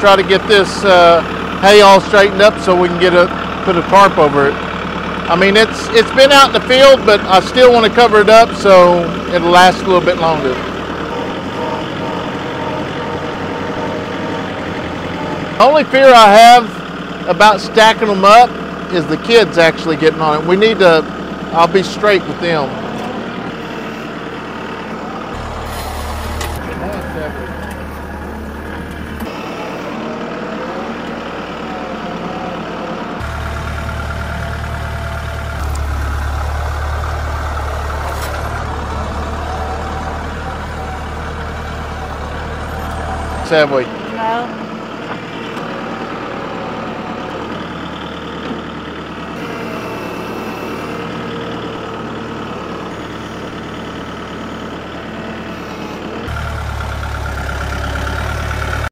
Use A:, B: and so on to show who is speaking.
A: try to get this uh, hay all straightened up so we can get a put a tarp over it. I mean, it's it's been out in the field, but I still want to cover it up so it'll last a little bit longer. Only fear I have about stacking them up is the kids actually getting on it. We need to, I'll be straight with them. Have we?